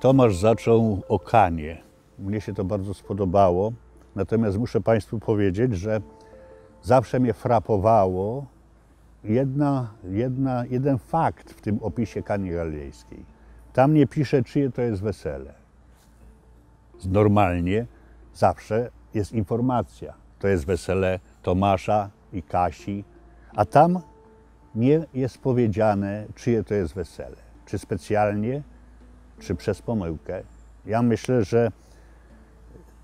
Tomasz zaczął o Kanie. Mnie się to bardzo spodobało. Natomiast muszę Państwu powiedzieć, że zawsze mnie frapowało jedna, jedna, jeden fakt w tym opisie Kani Galilejskiej. Tam nie pisze, czyje to jest wesele. Normalnie zawsze jest informacja. To jest wesele Tomasza i Kasi, a tam nie jest powiedziane, czyje to jest wesele. Czy specjalnie, czy przez pomyłkę. Ja myślę, że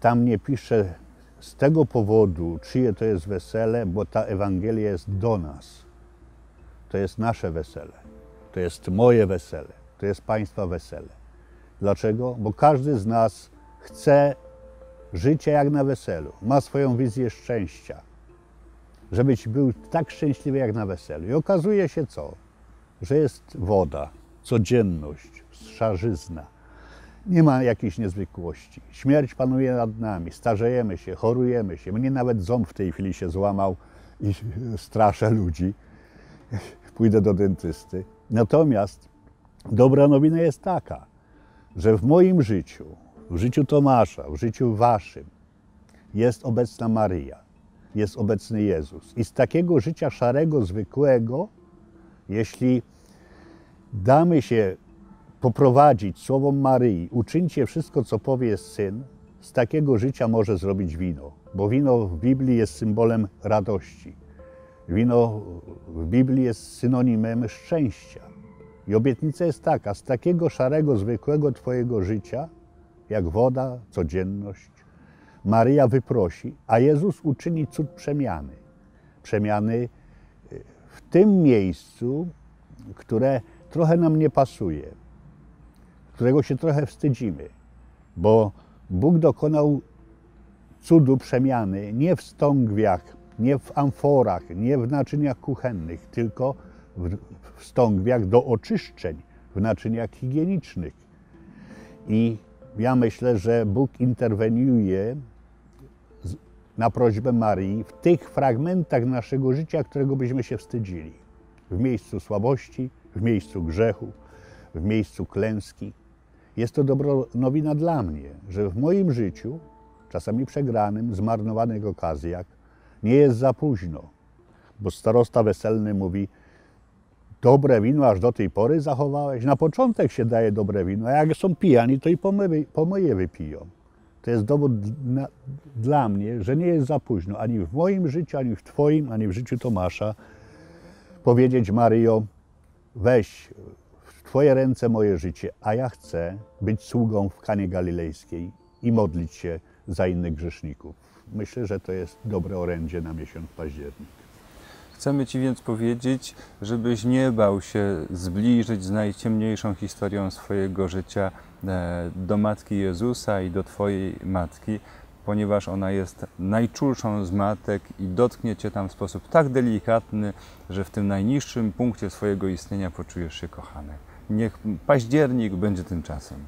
tam nie pisze z tego powodu, czyje to jest wesele, bo ta Ewangelia jest do nas. To jest nasze wesele. To jest moje wesele. To jest Państwa wesele. Dlaczego? Bo każdy z nas chce życia jak na weselu. Ma swoją wizję szczęścia. Żebyś był tak szczęśliwy jak na weselu. I okazuje się co? Że jest woda, codzienność, szarzyzna. Nie ma jakiejś niezwykłości. Śmierć panuje nad nami, starzejemy się, chorujemy się. Mnie nawet ząb w tej chwili się złamał i straszę ludzi. Pójdę do dentysty. Natomiast dobra nowina jest taka, że w moim życiu, w życiu Tomasza, w życiu waszym jest obecna Maryja, jest obecny Jezus. I z takiego życia szarego, zwykłego, jeśli damy się poprowadzić słowom Maryi, uczyńcie wszystko, co powie Syn, z takiego życia może zrobić wino, bo wino w Biblii jest symbolem radości. Wino w Biblii jest synonimem szczęścia. I obietnica jest taka, z takiego szarego, zwykłego Twojego życia, jak woda, codzienność, Maryja wyprosi, a Jezus uczyni cud przemiany. Przemiany w tym miejscu, które trochę nam nie pasuje, którego się trochę wstydzimy, bo Bóg dokonał cudu przemiany nie w stągwiach, nie w amforach, nie w naczyniach kuchennych, tylko w, w stągwiach do oczyszczeń, w naczyniach higienicznych. I ja myślę, że Bóg interweniuje na prośbę Marii w tych fragmentach naszego życia, którego byśmy się wstydzili. W miejscu słabości, w miejscu grzechu, w miejscu klęski. Jest to dobra nowina dla mnie, że w moim życiu, czasami przegranym, zmarnowanych okazjach, nie jest za późno. Bo starosta weselny mówi, dobre wino aż do tej pory zachowałeś. Na początek się daje dobre wino, a jak są pijani, to i pomy, pomoje wypiją. To jest dowód na, dla mnie, że nie jest za późno ani w moim życiu, ani w Twoim, ani w życiu Tomasza powiedzieć Maryjo, weź w Twoje ręce moje życie, a ja chcę być sługą w Kanie Galilejskiej i modlić się za innych grzeszników. Myślę, że to jest dobre orędzie na miesiąc październik. Chcemy Ci więc powiedzieć, żebyś nie bał się zbliżyć z najciemniejszą historią swojego życia e, do Matki Jezusa i do Twojej Matki, ponieważ ona jest najczulszą z matek i dotknie Cię tam w sposób tak delikatny, że w tym najniższym punkcie swojego istnienia poczujesz się kochany. Niech październik będzie tym czasem.